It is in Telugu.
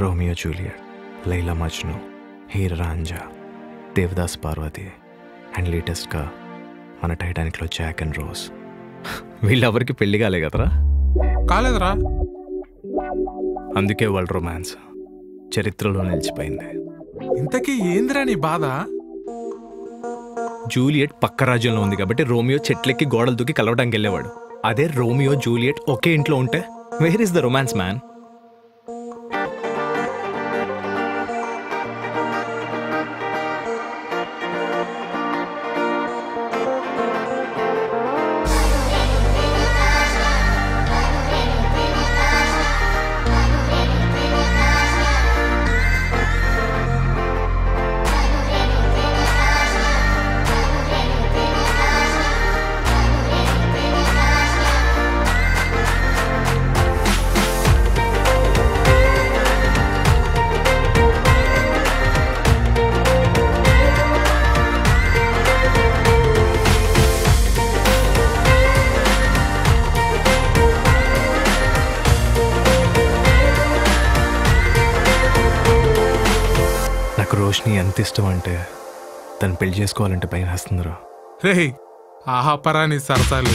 Romeo Juliet Laila Majnu Heer Ranjha Devdas Parvati and లేటెస్ట్గా మన టైటానిక్లో జాక్ అండ్ రోజ్. వీళ్ళెవరికి పెళ్ళి కాలే కదరా? కాలేదురా. అందుకే వాళ్ళ రొమాన్స్ చరిత్రలో నిలిచిపోయింది. ఇంతకీ ఏందిరా నీ బాధ? జూలియట్ పక్క రాజ్యంలో ఉంది కాబట్టి రోమియో చెట్లెక్కి గోడలు దూకి కలవడానికి వెళ్ళేవాడు. అదే రోమియో జూలియట్ ఒకే ఇంట్లో ఉంటే? Where is the romance man? నాకు రోష్ని ఎంత ఇష్టం అంటే తను పెళ్ళి చేసుకోవాలంటే భయం వేస్తుందిరా. రే ఆహాపరాని సరసాలు.